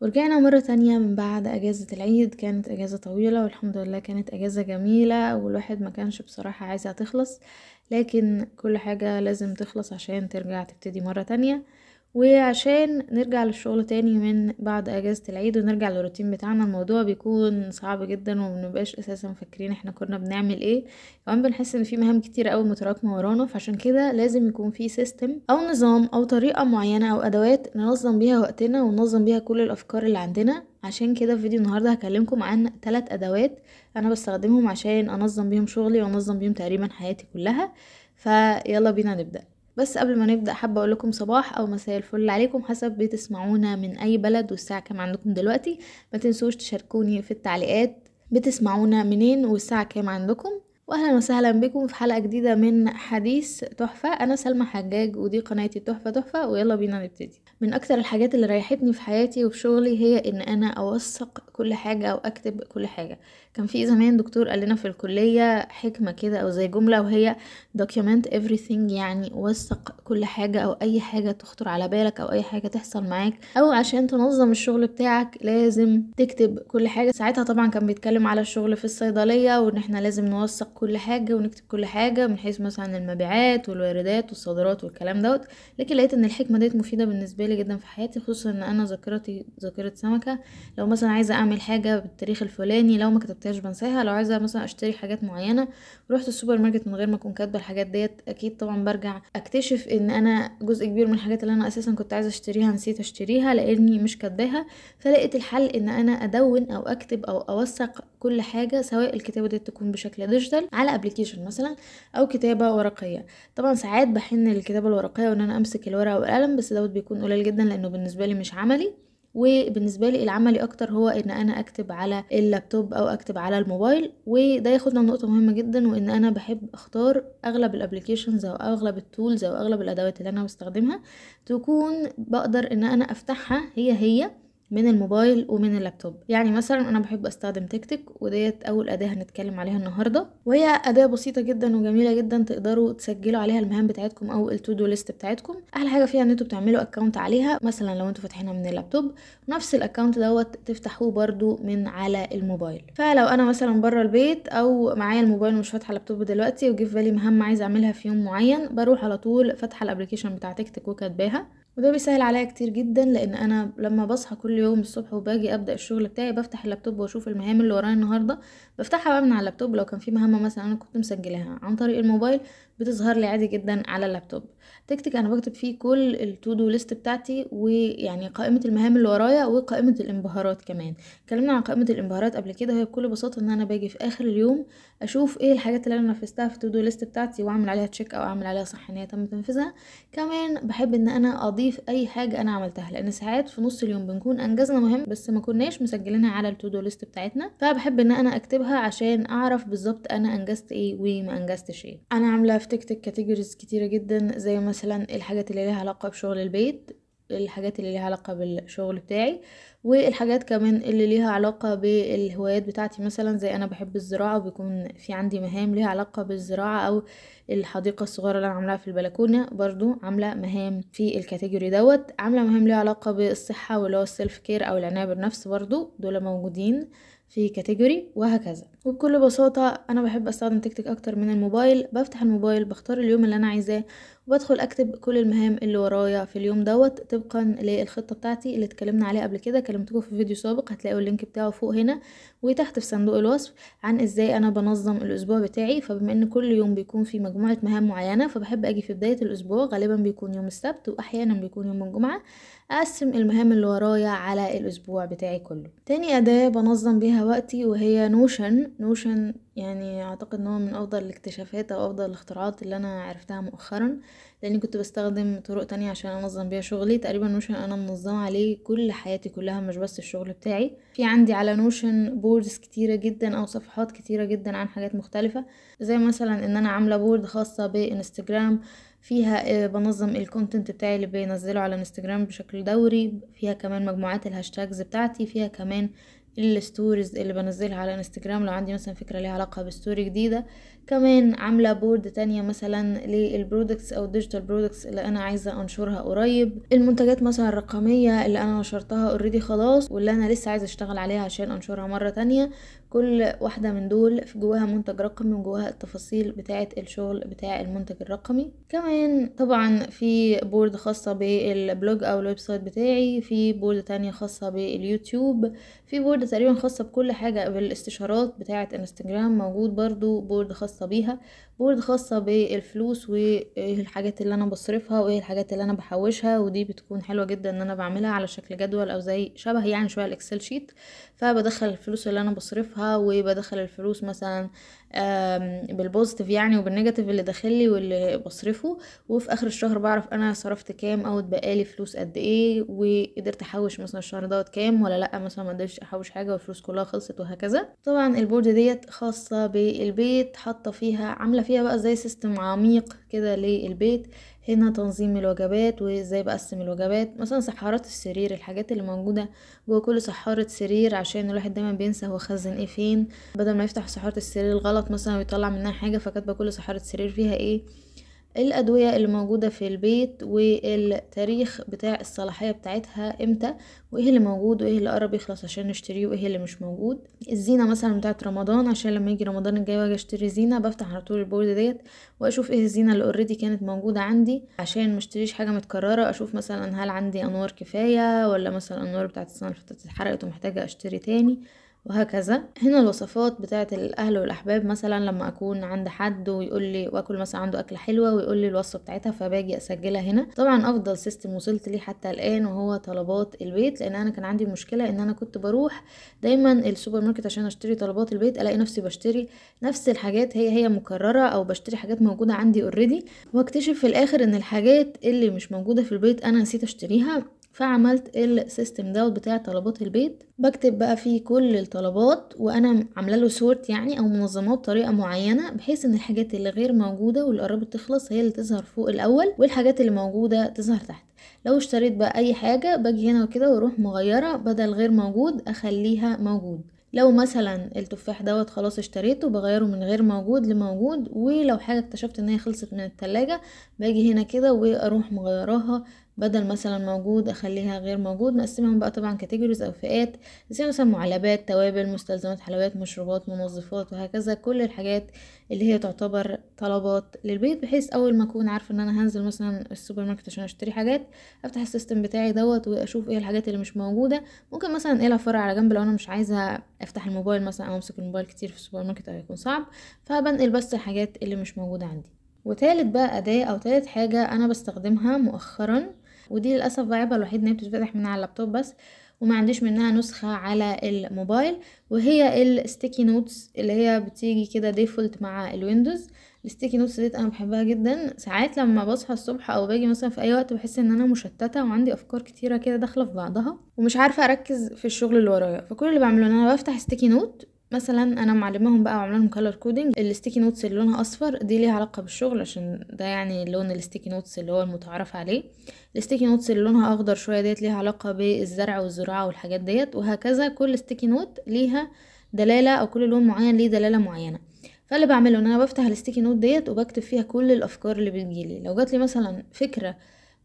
ورجعنا مرة تانية من بعد أجازة العيد كانت أجازة طويلة والحمد لله كانت أجازة جميلة والواحد ما كانش بصراحة عايزها تخلص لكن كل حاجة لازم تخلص عشان ترجع تبتدي مرة تانية. وعشان نرجع للشغل تاني من بعد إجازة العيد ونرجع للروتين بتاعنا الموضوع بيكون صعب جدا ومنبقاش أساسا فاكرين إحنا كنا بنعمل إيه. كمان بنحس إن في مهام كتير أوي متراكمة ورانا فعشان كده لازم يكون في سيستم أو نظام أو طريقة معينة أو أدوات ننظم بيها وقتنا وننظم بيها كل الأفكار اللي عندنا. عشان كده في فيديو النهارده هكلمكم عن ثلاث أدوات أنا بستخدمهم عشان أنظم بيهم شغلي وأنظم بيهم تقريبا حياتي كلها. فيلا بينا نبدأ. بس قبل ما نبدأ حابة أقول لكم صباح أو مساء الفل عليكم حسب بتسمعونا من أي بلد والساعة كام عندكم دلوقتي. ما تنسوش تشاركوني في التعليقات. بتسمعونا منين والساعة كام عندكم. واهلا وسهلا بكم في حلقة جديدة من حديث تحفة. أنا سلمى حجاج ودي قناتي تحفة تحفة ويلا بينا نبتدي. من أكتر الحاجات اللي ريحتني في حياتي وفي شغلي هي إن أنا أوثق كل حاجة أو أكتب كل حاجة. كان في زمان دكتور قال لنا في الكلية حكمة كده أو زي جملة وهي document everything يعني وثق كل حاجة أو أي حاجة تخطر على بالك أو أي حاجة تحصل معاك. أو عشان تنظم الشغل بتاعك لازم تكتب كل حاجة. ساعتها طبعا كان بيتكلم على الشغل في الصيدلية وإن إحنا لازم نوثق كل حاجة ونكتب كل حاجة من حيث مثلا المبيعات والواردات والصادرات والكلام دوت. لكن لقيت إن الحكمة ديت مفيدة بالنسبة لي جدا في حياتي خصوصا إن أنا ذاكرتي ذاكرة سمكة. لو مثلا عايزة أعمل حاجة بالتاريخ الفلاني لو ما كتبتهاش بنساها. لو عايزة مثلا أشتري حاجات معينة رحت السوبر ماركت من غير ما أكون كاتبة الحاجات ديت أكيد طبعا برجع أكتشف إن أنا جزء كبير من الحاجات اللي أنا أساسا كنت عايزة أشتريها نسيت أشتريها لأني مش كاتباها. فلقيت الحل إن أنا أدون أو أكتب أو أوثق كل حاجة سواء الكتابة دي تكون بشكل digital على application مثلا أو كتابة ورقية. طبعا ساعات بحن للكتابة الورقية وإن أنا أمسك الورقة والقلم بس دوت بيكون قليل جدا لأنه بالنسبة لي مش عملي. وبالنسبة لي العملي أكتر هو إن أنا أكتب على اللابتوب أو أكتب على الموبايل وده ياخدنا لنقطة مهمة جدا وإن أنا بحب أختار أغلب ال applications أو أغلب ال tools أو أغلب الأدوات اللي أنا بستخدمها تكون بقدر إن أنا أفتحها هي هي. من الموبايل ومن اللابتوب. يعني مثلا أنا بحب أستخدم TickTick وديت أول أداة هنتكلم عليها النهارده. وهي أداة بسيطة جدا وجميلة جدا تقدروا تسجلوا عليها المهام بتاعتكم أو ال to do list بتاعتكم. أحلى حاجة فيها إن أنتوا بتعملوا account عليها مثلا لو أنتوا فاتحينها من اللابتوب. نفس ال account دوت تفتحوه برضو من على الموبايل. فلو أنا مثلا بره البيت أو معايا الموبايل مش فاتحة اللابتوب دلوقتي وجه في بالي مهمه عايزه أعملها في يوم معين بروح على طول فاتحة ال application بتاع TickTick وكاتباها. وده بيسهل عليا كتير جدا لأن أنا لما بصحى كل يوم الصبح وباجي أبدأ الشغل بتاعي بفتح اللابتوب وأشوف المهام اللي ورايا النهارده بفتحها بقى من على اللابتوب لو كان في مهمة مثلا أنا كنت مسجلاها عن طريق الموبايل بتظهر لي عادي جدا على اللابتوب. Tick أنا بكتب فيه كل ال to do list بتاعتي ويعني قائمة المهام اللي ورايا وقائمة الانبهارات كمان. اتكلمنا عن قائمة الانبهارات قبل كده وهي بكل بساطة إن أنا باجي في آخر اليوم أشوف إيه الحاجات اللي أنا نفذتها في ال to do list بتاعتي وأعمل عليها check أو أعمل عليها صح إن هي تم تنفيذها. كمان بحب إن أنا أضيف أي حاجة أنا عملتها لأن ساعات في نص اليوم بنكون أنجزنا مهم بس ما كناش مسجلينها على ال to do list بتاعتنا. فبحب إن أنا أكتبها عشان أعرف بالظبط أنا أنجزت إيه وما أنجزتش إيه. أنا عاملة Tick categories كتيرة جدا زي مثلا الحاجات اللي ليها علاقة بشغل البيت الحاجات اللي ليها علاقة بالشغل بتاعي والحاجات كمان اللي ليها علاقة بالهوايات بتاعتي. مثلا زي أنا بحب الزراعة وبيكون في عندي مهام ليها علاقة بالزراعة أو الحديقة الصغيرة اللي أنا عاملاها في البلكونة برضو عاملة مهام في ال category دوت. عاملة مهام ليها علاقة بالصحة واللي هو ال self care أو العناية بالنفس برضو دول موجودين. في category وهكذا. وبكل بساطة أنا بحب أستخدم TickTick أكتر من الموبايل. بفتح الموبايل بختار اليوم اللي أنا عايزاه. وبدخل أكتب كل المهام اللي ورايا في اليوم دوت طبقا للخطة بتاعتي اللي اتكلمنا عليها قبل كده كلمتكم في فيديو سابق هتلاقوا ال link بتاعه فوق هنا وتحت في صندوق الوصف عن إزاي أنا بنظم الأسبوع بتاعي. فبما إن كل يوم بيكون في مجموعة مهام معينة فبحب أجي في بداية الأسبوع غالبا بيكون يوم السبت وأحيانا بيكون يوم الجمعة أقسم المهام اللي ورايا على الأسبوع بتاعي كله. تاني أداة بنظم بيها وقتي وهي Notion Notion يعني أعتقد إن هو من أفضل الاكتشافات أو أفضل الاختراعات اللي أنا عرفتها مؤخرا لأني كنت بستخدم طرق تانية عشان أنظم بيها شغلي. تقريبا Notion أنا منظمة عليه كل حياتي كلها مش بس الشغل بتاعي. في عندي على Notion boards كتيرة جدا أو صفحات كتيرة جدا عن حاجات مختلفة. زي مثلا إن أنا عاملة board خاصة بإنستجرام فيها بنظم ال content بتاعي اللي بينزله على إنستجرام بشكل دوري. فيها كمان مجموعات ال hashtags بتاعتي. فيها كمان ال stories اللي بنزلها على انستجرام لو عندي مثلا فكرة ليها علاقة ب story جديدة كمان عاملة board تانية مثلا لل products أو ال digital products اللي أنا عايزة أنشرها قريب. المنتجات مثلا الرقمية اللي أنا نشرتها already خلاص واللي أنا لسه عايزة أشتغل عليها عشان أنشرها مرة تانية. كل واحدة من دول في جواها منتج رقمي وجواها التفاصيل بتاعة الشغل بتاع المنتج الرقمي. كمان طبعا في board خاصة بال blog أو ال website بتاعي. في board تانية خاصة باليوتيوب. في board تقريبا خاصة بكل حاجة بالاستشارات بتاعة إنستجرام موجود برضو. board خاصة بيها board خاصة بالفلوس وإيه الحاجات اللي أنا بصرفها وإيه الحاجات اللي أنا بحوشها ودي بتكون حلوة جدا إن أنا بعملها على شكل جدول أو زي شبه يعني شوية ال Excel sheet فبدخل الفلوس اللي أنا بصرفها وبدخل الفلوس مثلا بال positive يعني وبال negative اللي داخلي واللي بصرفه. وفي آخر الشهر بعرف أنا صرفت كام أو اتبقالي فلوس قد إيه وقدرت أحوش مثلا الشهر دوت كام ولا لأ مثلا ما قدرتش أحوش حاجة والفلوس كلها خلصت وهكذا. طبعا ال board ديت خاصة بالبيت حاطة فيها عاملة فيها بقى زي system عميق كده للبيت. هنا تنظيم الوجبات وإزاي بقسم الوجبات مثلا سحارات السرير الحاجات اللي موجودة جوه كل سحارة سرير عشان الواحد دايما بينسى هو خزن إيه فين بدل ما يفتح سحارة السرير الغلط مثلا ويطلع منها حاجة فكاتبة كل سحارة سرير فيها إيه. الأدوية اللي موجودة في البيت والتاريخ بتاع الصلاحية بتاعتها إمتى وإيه اللي موجود وإيه اللي قرب يخلص عشان نشتريه وإيه اللي مش موجود. الزينة مثلا بتاعت رمضان عشان لما يجي رمضان الجاي وأجي أشتري زينة بفتح على طول البورد ديت وأشوف إيه الزينة اللي already كانت موجودة عندي عشان مشتريش حاجة متكررة أشوف مثلا هل عندي أنوار كفاية ولا مثلا الانوار بتاعت السنة اللي فاتت اتحرقت ومحتاجة أشتري تاني. وهكذا. هنا الوصفات بتاعه الأهل والأحباب مثلا لما أكون عند حد ويقول لي وأكل مثلا عنده أكلة حلوة ويقول لي الوصفة بتاعتها فباجي أسجلها هنا. طبعا أفضل system وصلت ليه حتى الآن وهو طلبات البيت لأن أنا كان عندي مشكلة إن أنا كنت بروح دايما السوبر ماركت عشان أشتري طلبات البيت ألاقي نفسي بشتري نفس الحاجات هي هي مكررة أو بشتري حاجات موجودة عندي already وأكتشف في الآخر إن الحاجات اللي مش موجودة في البيت أنا نسيت أشتريها. فعملت ال system دوت بتاع طلبات البيت. بكتب بقى فيه كل الطلبات وأنا عاملة له sort يعني أو منظماه بطريقة معينة بحيث إن الحاجات اللي غير موجودة واللي قربت تخلص هي اللي تظهر فوق الأول والحاجات اللي موجودة تظهر تحت. لو اشتريت بقى أي حاجة باجي هنا وكده وأروح مغيرة بدل غير موجود أخليها موجود. لو مثلا التفاح دوت خلاص اشتريته بغيره من غير موجود لموجود ولو حاجة اكتشفت إن هي خلصت من التلاجة باجي هنا كده وأروح مغيراها بدل مثلا موجود أخليها غير موجود مقسمهم بقى طبعا categories أو فئات زي مثلا معلبات توابل مستلزمات حلويات مشروبات منظفات وهكذا. كل الحاجات اللي هي تعتبر طلبات للبيت بحيث أول ما أكون عارفة إن أنا هنزل مثلا السوبر ماركت عشان أشتري حاجات أفتح ال system بتاعي دوت وأشوف إيه الحاجات اللي مش موجودة. ممكن مثلا انقلها في ورقة على جنب لو أنا مش عايزة أفتح الموبايل مثلا أو أمسك الموبايل كتير في السوبر ماركت أو هيكون صعب فبنقل بس الحاجات اللي مش موجودة عندي. وتالت بقى أداة أو تالت حاجة أنا بستخدمها مؤخرا ودي للأسف بقى عيبها الوحيد إن هي بتتفتح من على اللابتوب بس وما عنديش منها نسخة على الموبايل وهي ال sticky notes اللي هي بتيجي كده default مع الويندوز ال sticky notes ديت أنا بحبها جدا. ساعات لما بصحى الصبح أو باجي مثلا في أي وقت بحس إن أنا مشتتة وعندي أفكار كتيرة كده داخلة في بعضها ومش عارفة أركز في الشغل اللي ورايا. فكل اللي بعمله إن أنا بفتح sticky note مثلا أنا معلماهم بقى وعامله لهم color coding ال sticky notes اللي لونها أصفر دي ليها علاقة بالشغل عشان ده يعني لون ال sticky notes اللي هو المتعارف عليه. ال sticky notes اللي لونها أخضر شوية ديت ليها علاقة بالزرع والزراعة والحاجات ديت وهكذا كل sticky note ليها دلالة أو كل لون معين ليه دلالة معينة. فاللي بعمله إن أنا بفتح ال sticky note ديت وبكتب فيها كل الأفكار اللي بتجيلي. لو جاتلي مثلا فكرة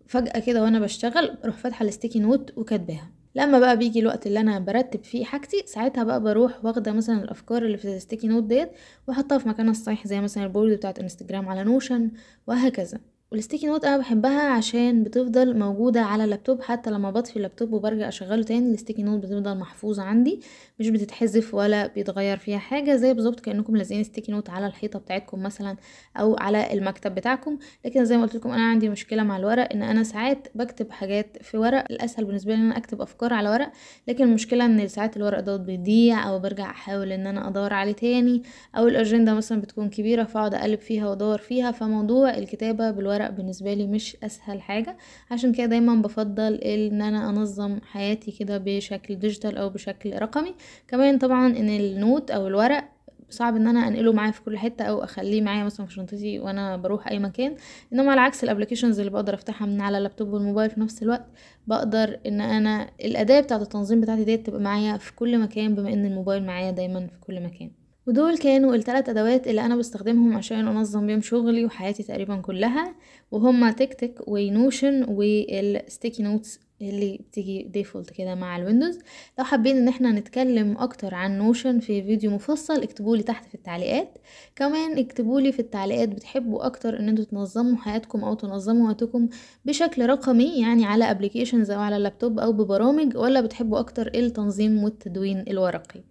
فجأة كده وأنا بشتغل بروح فاتحة ال sticky note وكاتباها. لما بقى بيجي الوقت اللي أنا برتب فيه حاجتي ساعتها بقى بروح واخدة مثلا الأفكار اللي في ال sticky note ديت وأحطها في مكانها الصحيح زي مثلا ال board بتاعت إنستجرام على Notion وهكذا. وال sticky note أنا بحبها عشان بتفضل موجودة على اللابتوب حتى لما بطفي اللابتوب وبرجع أشغله تاني ال sticky note بتفضل محفوظة عندي مش بتتحذف ولا بيتغير فيها حاجة زي بالظبط كأنكم لازقين sticky note على الحيطة بتاعتكم مثلا أو على المكتب بتاعكم. لكن زي ما قلت لكم أنا عندي مشكلة مع الورق إن أنا ساعات بكتب حاجات في ورق الأسهل بالنسبة لي إن أنا أكتب أفكار على ورق لكن المشكلة إن ساعات الورق دوت بيضيع أو برجع أحاول إن أنا أدور عليه تاني أو الأجندة مثلا بتكون كبيرة فأقعد أقلب فيها وأدور فيها فموضوع الكتابة بالورق بالنسبة لي مش أسهل حاجة. عشان كده دايما بفضل إن أنا أنظم حياتي كده بشكل digital أو بشكل رقمي. كمان طبعا إن ال note أو الورق صعب إن أنا أنقله معايا في كل حتة أو أخليه معايا مثلا في شنطتي وأنا بروح أي مكان. إنما على عكس ال applications اللي بقدر أفتحها من على ال laptop وال mobile في نفس الوقت بقدر إن أنا الأداة بتاعة التنظيم بتاعتي ديت تبقى معايا في كل مكان بما إن الموبايل معايا دايما في كل مكان. ودول كانوا الثلاث أدوات اللي أنا بستخدمهم عشان أنظم بيهم شغلي وحياتي تقريبا كلها وهما TickTick و Notion وال sticky notes. اللي بتيجي default كده مع الويندوز لو حابين إن إحنا نتكلم أكتر عن Notion في فيديو مفصل اكتبولي تحت في التعليقات. كمان اكتبولي في التعليقات بتحبوا أكتر إن أنتوا تنظموا حياتكم أو تنظموا وقتكم بشكل رقمي يعني على applications أو على اللابتوب أو ببرامج ولا بتحبوا أكتر التنظيم والتدوين الورقي.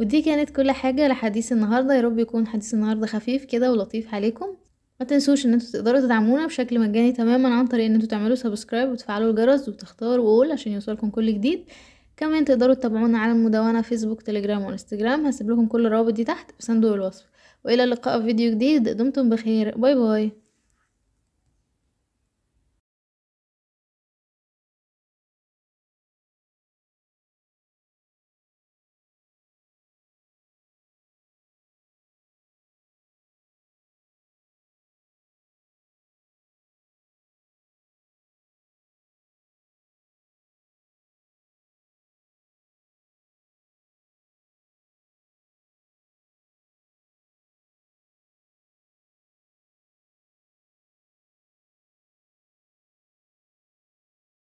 ودي كانت كل حاجة لحديث النهاردة. يا رب يكون حديث النهاردة خفيف كده ولطيف عليكم. ما تنسوش إن أنتوا تقدروا تدعمونا بشكل مجاني تماما عن طريق إن أنتوا تعملوا subscribe وتفعلوا الجرس وتختاروا all عشان يوصلكم كل جديد. كمان تقدروا تتابعونا على المدونة فيسبوك تليجرام وانستجرام هسيب لكم كل الروابط دي تحت في صندوق الوصف. وإلى اللقاء في فيديو جديد. دمتم بخير. bye bye.